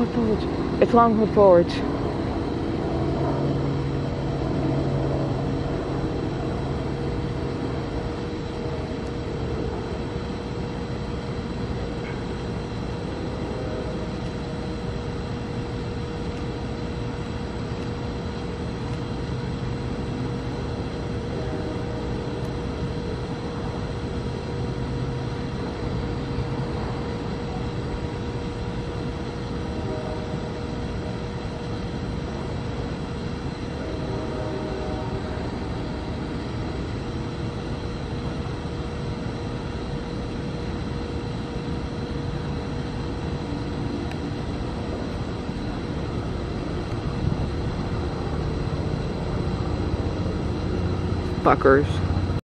It's poort. Het lang. Fuckers.